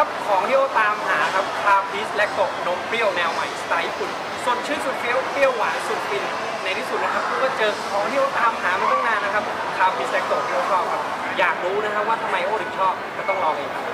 ครับ ของที่โอตามหาครับคาพิสและโตนมเปรี้ยวแนวใหม่สไตล์ญี่ปุ่นสดชื่นสุดเฟี้ยวเปรี้ยวหวานสุดฟินในที่สุดนะครับก็เจอของที่โอตามหามาตั้งนานนะครับคาพิสและโตที่โอชอบครับ อยากรู้นะครับว่าทำไมโอถึงชอบก็ต้องลองเองครับ